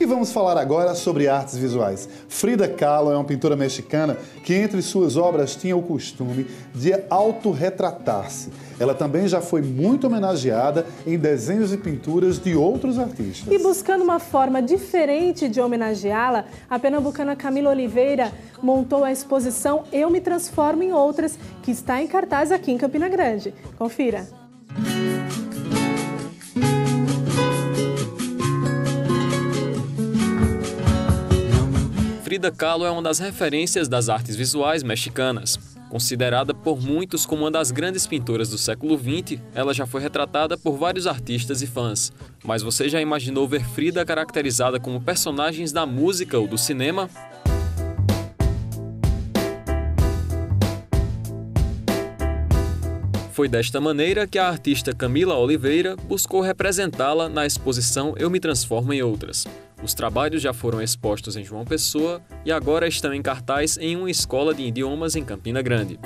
E vamos falar agora sobre artes visuais. Frida Kahlo é uma pintora mexicana que, entre suas obras, tinha o costume de autorretratar-se. Ela também já foi muito homenageada em desenhos e pinturas de outros artistas. E buscando uma forma diferente de homenageá-la, a pernambucana Camila Oliveira montou a exposição Eu Me Transformo em Outras, que está em cartaz aqui em Campina Grande. Confira. Frida Kahlo é uma das referências das artes visuais mexicanas. Considerada por muitos como uma das grandes pintoras do século XX, ela já foi retratada por vários artistas e fãs. Mas você já imaginou ver Frida caracterizada como personagens da música ou do cinema? Foi desta maneira que a artista Camila Oliveira buscou representá-la na exposição Eu Me Transformo em Outras. Os trabalhos já foram expostos em João Pessoa e agora estão em cartaz em uma escola de idiomas em Campina Grande.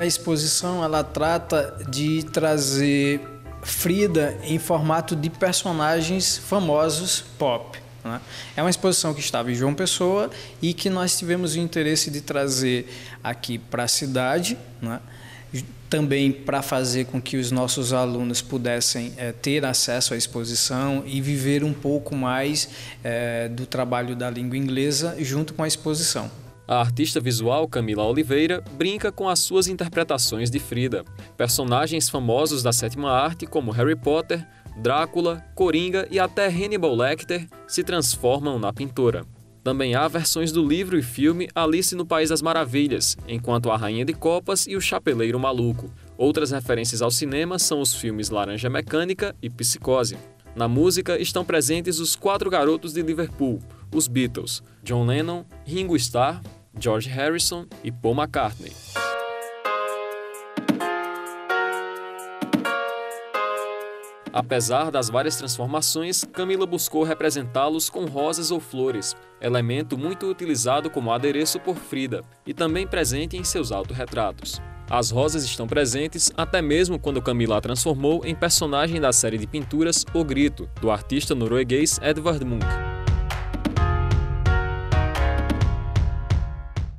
A exposição ela trata de trazer Frida em formato de personagens famosos pop. Né? É uma exposição que estava em João Pessoa e que nós tivemos o interesse de trazer aqui para a cidade. Né? Também para fazer com que os nossos alunos pudessem é, ter acesso à exposição e viver um pouco mais é, do trabalho da língua inglesa junto com a exposição. A artista visual Camila Oliveira brinca com as suas interpretações de Frida. Personagens famosos da sétima arte, como Harry Potter, Drácula, Coringa e até Hannibal Lecter, se transformam na pintora. Também há versões do livro e filme Alice no País das Maravilhas, enquanto A Rainha de Copas e O Chapeleiro Maluco. Outras referências ao cinema são os filmes Laranja Mecânica e Psicose. Na música estão presentes os quatro garotos de Liverpool, os Beatles, John Lennon, Ringo Starr, George Harrison e Paul McCartney. Apesar das várias transformações, Camila buscou representá-los com rosas ou flores, elemento muito utilizado como adereço por Frida e também presente em seus autorretratos. As rosas estão presentes até mesmo quando Camila a transformou em personagem da série de pinturas O Grito, do artista norueguês Edvard Munch.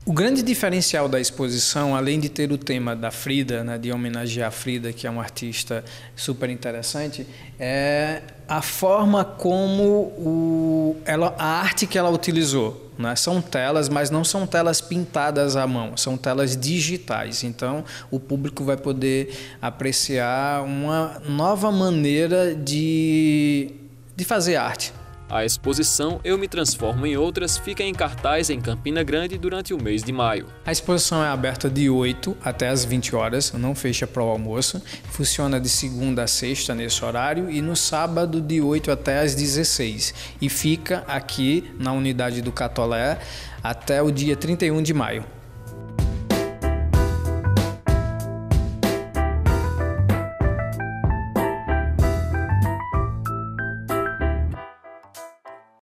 O grande diferencial da exposição, além de ter o tema da Frida, né, de homenagear a Frida, que é uma artista super interessante, é a forma como o, ela, a arte que ela utilizou. Né? São telas, mas não são telas pintadas à mão, são telas digitais. Então, o público vai poder apreciar uma nova maneira de, de fazer arte. A exposição Eu Me Transformo em Outras fica em cartaz em Campina Grande durante o mês de maio. A exposição é aberta de 8 até as 20 horas, não fecha para o almoço. Funciona de segunda a sexta nesse horário e no sábado de 8 até as 16. E fica aqui na unidade do Catolé até o dia 31 de maio.